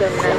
and nice.